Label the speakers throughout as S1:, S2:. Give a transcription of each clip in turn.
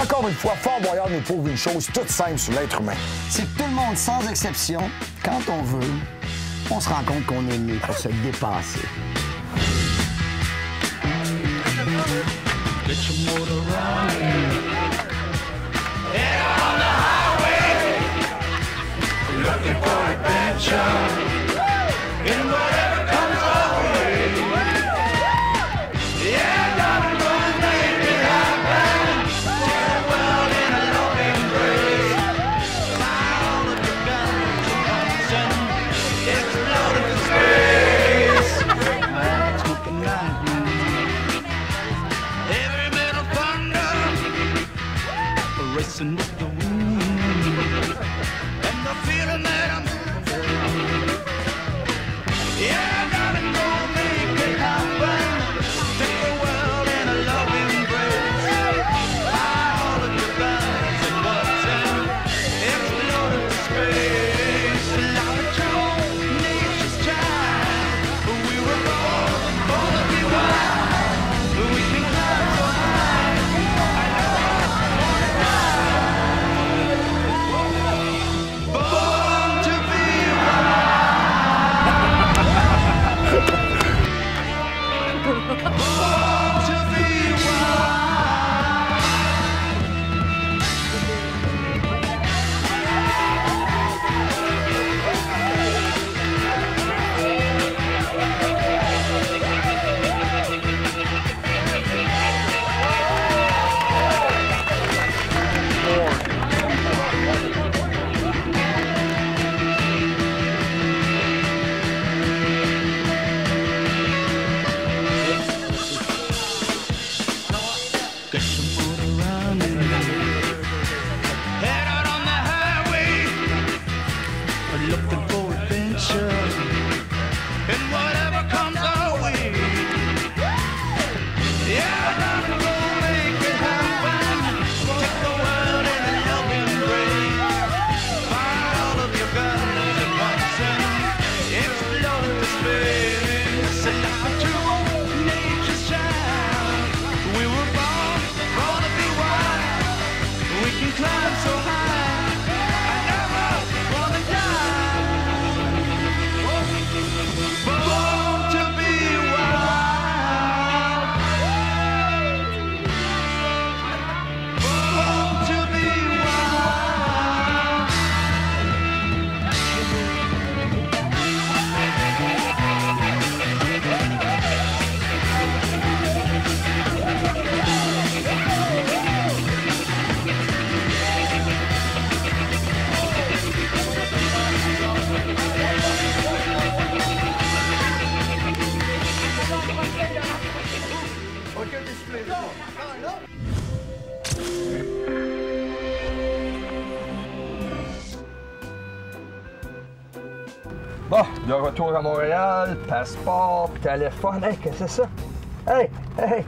S1: Encore une fois, Fort Boyard nous prouve une chose toute simple sur l'être humain.
S2: C'est que tout le monde, sans exception, quand on veut, on se rend compte qu'on est né pour se dépasser.
S3: and love.
S4: Bon, de retour à Montréal, passeport, téléphone. Hey, qu'est-ce que c'est ça? Hey, hey,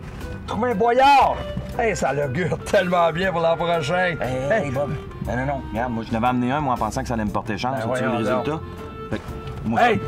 S4: trouver un boyard! Hey, ça l'augure tellement bien pour l'an prochain.
S5: Hey, hey, Bob. Non, non, non. Regarde, moi, je n'avais amené un, moi, en pensant que ça allait me porter chance.
S4: Ben
S5: tu veux le résultat? Fait que moi,
S4: Hey!